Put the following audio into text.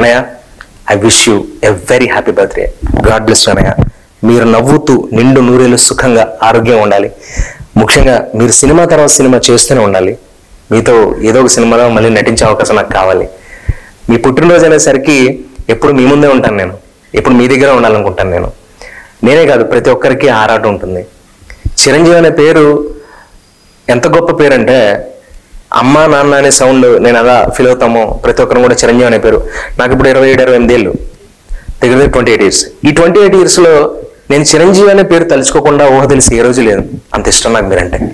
Anaya I wish you a very happy birthday God bless Anaya మీరు నవ్వుతూ నిండు నూరేళ్ళు సుఖంగా ఆరోగ్యం ఉండాలి. ముఖ్యంగా మీరు సినిమా తర్వాత సినిమా చేస్తూనే ఉండాలి. మీతో ఏదో ఒక సినిమాలో మళ్ళీ నటించే అవకాశం నాకు కావాలి. మీ పుట్టినరోజు అనేసరికి ఎప్పుడు మీ ముందే ఉంటాను నేను. ఎప్పుడు మీ దగ్గర ఉండాలనుకుంటాను నేను. నేనే కాదు ప్రతి ఒక్కరికి ఆరాటం ఉంటుంది. చిరంజీవి అనే పేరు ఎంత గొప్ప పేరు అంటే అమ్మ నాన్న అనే సౌండ్ నేను అలా ఫీల్ అవుతామో? ప్రతి ఒక్కరు కూడా చిరంజీవి అనే పేరు. నాకు ఇప్పుడు ఇరవై ఏడు ఇరవై ఎనిమిది ఏళ్ళు. దగ్గర దగ్గర ట్వంటీ ఎయిట్ ఇయర్స్ ఈ ట్వంటీ ఎయిట్ ఇయర్స్లో నేను చిరంజీవి అనే పేరు తలుచుకోకుండా ఊహ తెలిసి ఏ రోజు లేదు. అంత ఇష్టం నాకు మీరంటే.